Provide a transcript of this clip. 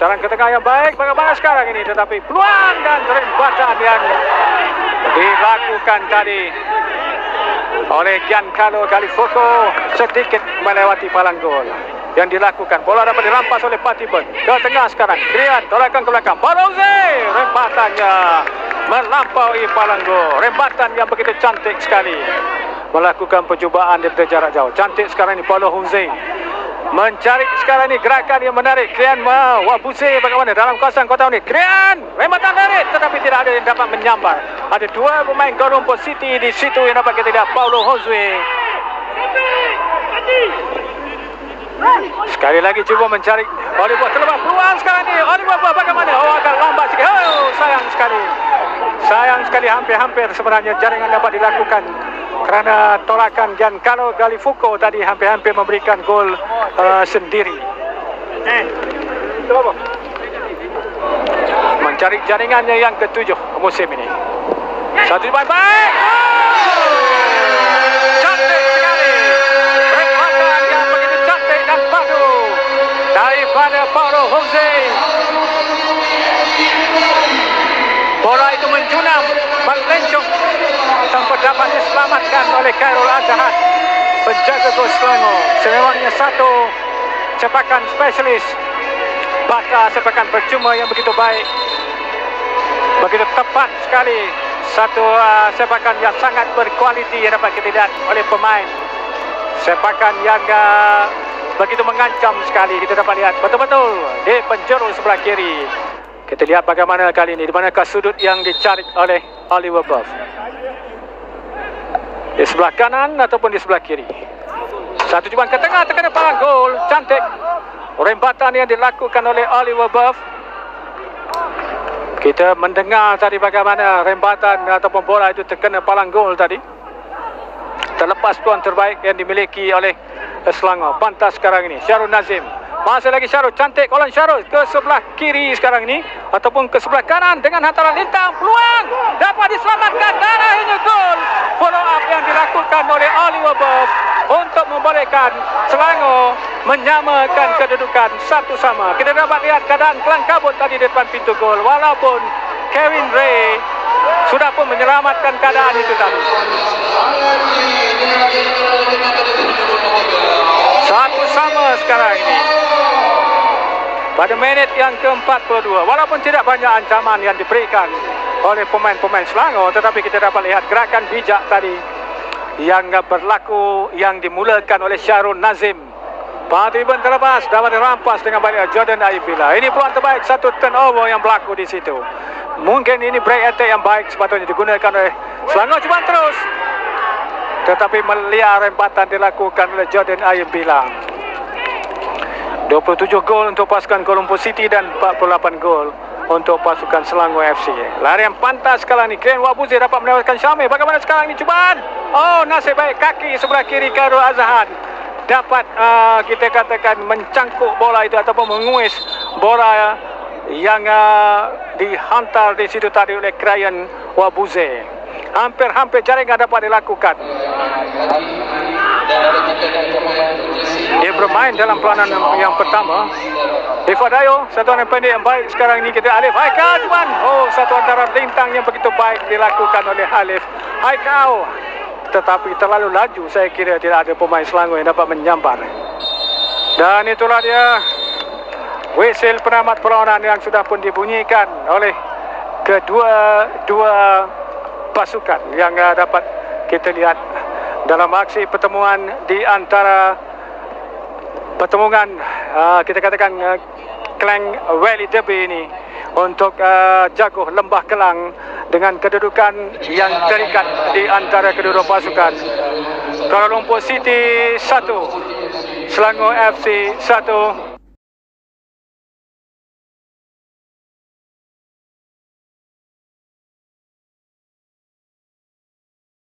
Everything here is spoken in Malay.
ke tengah yang baik bagaimana sekarang ini tetapi peluang dan rembatan yang dilakukan tadi oleh Giancarlo Galifoko sedikit melewati palang gol. Yang dilakukan bola dapat dirampas oleh Patiben ke tengah sekarang Krian tolakan ke belakang. Baroze rempatannya melampaui palang gol. Rembatan yang begitu cantik sekali. Melakukan percubaan daripada jarak jauh. Cantik sekarang ini Paulo Jose mencari sekarang ini gerakan yang menarik. Krian Wabuse bagaimana? Dalam kawasan kau tahu ni Krian rematan dari tetapi tidak ada yang dapat menyambar. Ada dua pemain Gorompo City di situ. Yang dapat kita lihat Paulo Jose. Sekali lagi cuba mencari Oliver. Terlepas peluang sekarang ini Oliver bagaimana? Oh agak lambat sikit. Oh sayang sekali. Sayang sekali. Hampir-hampir sebenarnya jaringan dapat dilakukan kerana tolakan Giancarlo Galifuco tadi hampir-hampir memberikan gol uh, sendiri. Mencari jaringannya yang ketujuh musim ini. Satu di baik. Cantik sekali. Perkhidmatan yang begitu cantik dan padu daripada Paulo Jose. Bola itu menjunam, melencong tanpa dapat diselamatkan oleh Khairul Azhar penjaga gol Selangor. Sememangnya satu sepakan spesialis bata sepakan percuma yang begitu baik. Begitu tepat sekali satu uh, sepakan yang sangat berkualiti yang dapat kita lihat oleh pemain. Sepakan yang uh, begitu mengancam sekali kita dapat lihat. Betul-betul di penjuru sebelah kiri. Kita lihat bagaimana kali ini di manakah sudut yang dicari oleh Oliver Buff di sebelah kanan ataupun di sebelah kiri. Satu cubaan ke tengah terkena palang gol. Cantik. Rembatan yang dilakukan oleh Oliver Buff. Kita mendengar tadi bagaimana rembatan ataupun bola itu terkena palang gol tadi. Terlepas peluang terbaik yang dimiliki oleh Selangor. Pantas sekarang ini. Syarul Nazim. Masih lagi Syarul. Cantik Kolon Syarul ke sebelah kiri sekarang ini. Ataupun ke sebelah kanan dengan hantaran lintang. Peluang dapat diselamatkan. Dan akhirnya gol. Follow up yang dilakukan oleh Oliver Bob untuk membolehkan Selangor menyamakan kedudukan satu sama. Kita dapat lihat keadaan kelang kabut tadi di depan pintu gol. Walaupun Kevin Ray sudah pun menyelamatkan keadaan itu tadi. Satu sama sekarang ini. Pada minit yang ke-42, walaupun tidak banyak ancaman yang diberikan oleh pemain-pemain Selangor, tetapi kita dapat lihat gerakan bijak tadi yang berlaku yang dimulakan oleh Syarul Nazim. Patiban terlepas dapat dirampas dengan baik Jordan Aibila. Ini peluang terbaik satu turnover yang berlaku di situ. Mungkin ini break attack yang baik sepatutnya digunakan oleh Selangor cuba terus. Tetapi melihat rempatan dilakukan oleh Jordan Aibila. 27 gol untuk pasukan Colombo City dan 48 gol untuk pasukan Selangor FC. Larian pantas sekarang ni. Glenn Wabuzi dapat melewatkan Syamil. Bagaimana sekarang ni cubaan? Oh, nasib baik kaki sebelah kiri Khairul Azhan. Dapat uh, kita katakan mencangkuk bola itu ataupun menguis bola yang uh, dihantar di situ tadi oleh Krayan Wabuzi. Hampir-hampir jaringan dapat dilakukan. Bermain dalam peranan yang, pertama. Ifadayo, satu yang pendek yang baik sekarang ini kita Alif. Haikal cuman. Oh, satu antara lintang yang begitu baik dilakukan oleh Alif. Haikal. Tetapi terlalu laju saya kira tidak ada pemain Selangor yang dapat menyambar. Dan itulah dia whistle penamat perlawanan yang sudah pun dibunyikan oleh kedua dua pasukan yang uh, dapat kita lihat dalam aksi pertemuan di antara pertemuan uh, kita katakan uh, Klang Valley Derby ini untuk uh, jaguh lembah kelang dengan kedudukan yang terikat di antara kedua pasukan. Kuala Lumpur City 1 Selangor FC 1